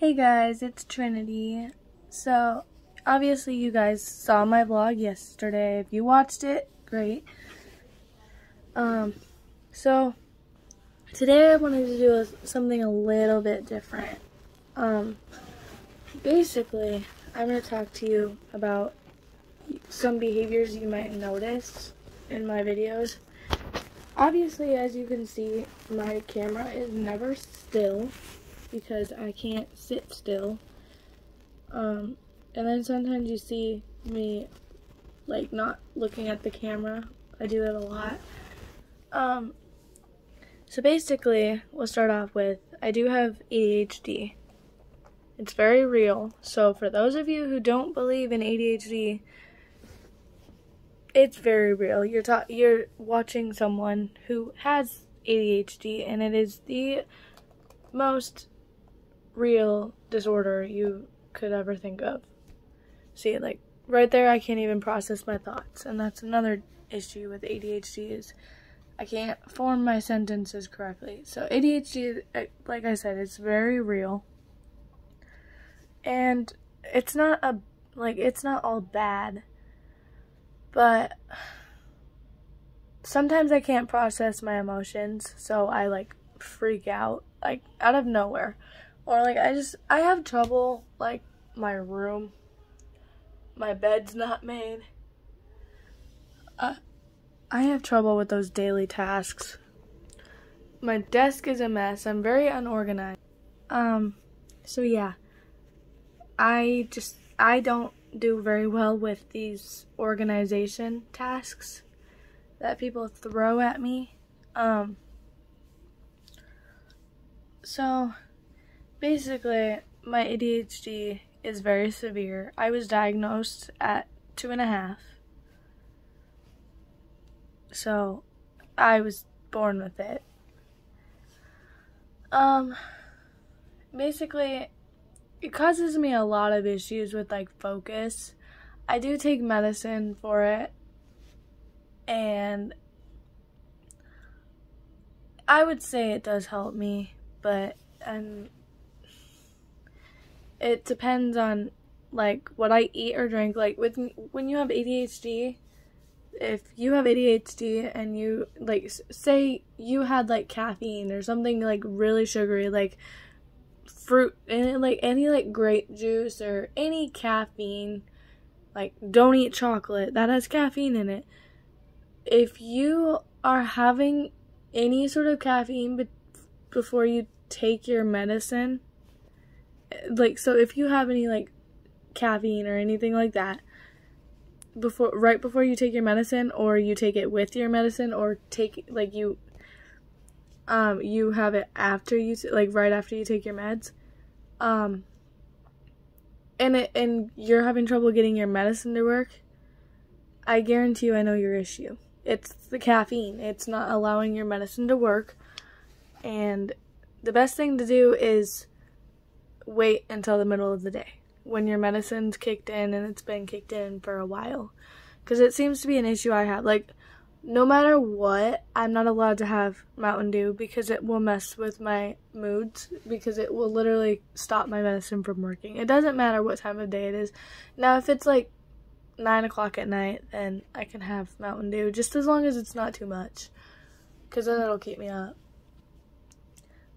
Hey guys, it's Trinity. So, obviously you guys saw my vlog yesterday. If you watched it, great. Um, so, today I wanted to do something a little bit different. Um, basically, I'm going to talk to you about some behaviors you might notice in my videos. Obviously, as you can see, my camera is never still because I can't sit still. Um, and then sometimes you see me like not looking at the camera. I do that a lot. Um, so basically, we'll start off with I do have ADHD. It's very real. So for those of you who don't believe in ADHD, it's very real. You're ta- you're watching someone who has ADHD and it is the most real disorder you could ever think of. See, like right there I can't even process my thoughts and that's another issue with ADHD is I can't form my sentences correctly. So ADHD eh, like I said it's very real. And it's not a like it's not all bad. But sometimes I can't process my emotions, so I like freak out like out of nowhere. Or like I just I have trouble like my room. My bed's not made. Uh, I have trouble with those daily tasks. My desk is a mess. I'm very unorganized. Um so yeah. I just I don't do very well with these organization tasks that people throw at me. Um so basically, my ADHD is very severe. I was diagnosed at two and a half. So, I was born with it. Um, basically, it causes me a lot of issues with like focus. I do take medicine for it, and I would say it does help me, but and it depends on like what I eat or drink. Like with when you have ADHD, if you have ADHD and you like say you had like caffeine or something like really sugary, like fruit and like any like grape juice or any caffeine, like don't eat chocolate that has caffeine in it. If you are having any sort of caffeine be- before you take your medicine, like so if you have any like caffeine or anything like that before right before you take your medicine or you take it with your medicine or take like you um you have it after you like right after you take your meds um and it and you're having trouble getting your medicine to work I guarantee you I know your issue. It's the caffeine. It's not allowing your medicine to work. And the best thing to do is wait until the middle of the day when your medicine's kicked in and it's been kicked in for a while. Because it seems to be an issue I have. Like, no matter what, I'm not allowed to have Mountain Dew because it will mess with my moods because it will literally stop my medicine from working. It doesn't matter what time of day it is. Now, if it's like 9 o'clock at night, then I can have Mountain Dew just as long as it's not too much because then it'll keep me up.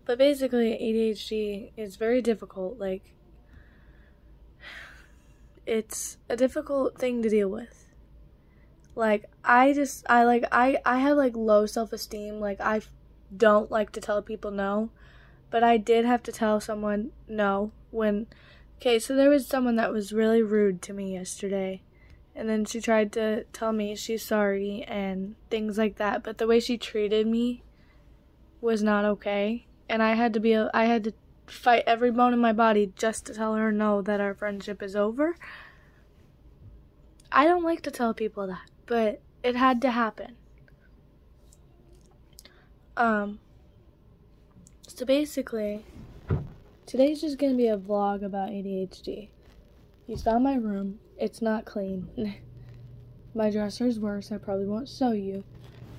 But basically, ADHD is very difficult. Like, it's a difficult thing to deal with. Like, I just, I like, I, I have like low self esteem. Like, I don't like to tell people no. But I did have to tell someone no when, okay, so there was someone that was really rude to me yesterday. And then she tried to tell me she's sorry and things like that. But the way she treated me was not okay and I had to be I had to fight every bone in my body just to tell her no that our friendship is over. I don't like to tell people that, but it had to happen. Um so basically today's just going to be a vlog about ADHD. You saw my room. It's not clean. my dresser's worse. I probably won't show you.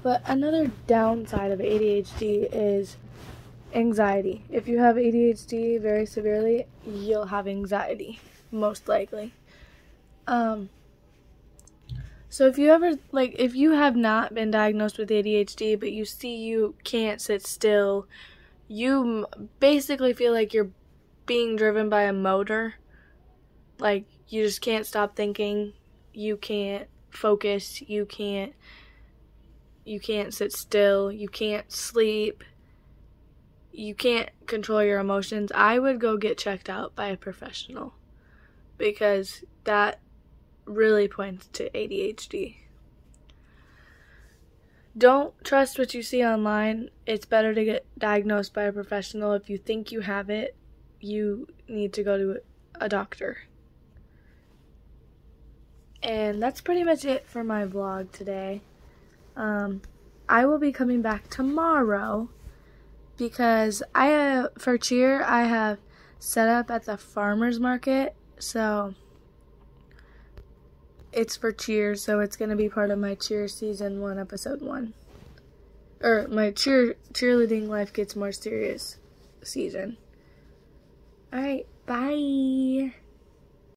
But another downside of ADHD is anxiety. If you have ADHD very severely, you'll have anxiety, most likely. Um, so if you ever, like, if you have not been diagnosed with ADHD, but you see you can't sit still, you basically feel like you're being driven by a motor. Like, you just can't stop thinking, you can't focus, you can't you can't sit still, you can't sleep, you can't control your emotions, I would go get checked out by a professional because that really points to ADHD. Don't trust what you see online. It's better to get diagnosed by a professional. If you think you have it, you need to go to a doctor. And that's pretty much it for my vlog today. Um, I will be coming back tomorrow because I have, for cheer, I have set up at the farmer's market. So it's for cheer, so it's going to be part of my cheer season 1 episode 1. Or my cheer cheerleading life gets more serious season. All right, bye.